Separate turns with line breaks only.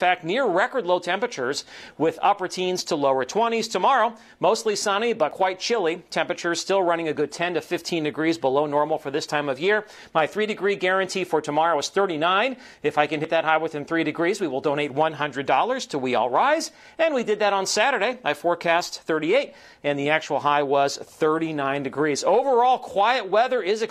fact, near record low temperatures with upper teens to lower 20s. Tomorrow, mostly sunny but quite chilly. Temperatures still running a good 10 to 15 degrees below normal for this time of year. My three degree guarantee for tomorrow is 39. If I can hit that high within three degrees, we will donate $100 to We All Rise. And we did that on Saturday. I forecast 38, and the actual high was 39 degrees. Overall, quiet weather is expected.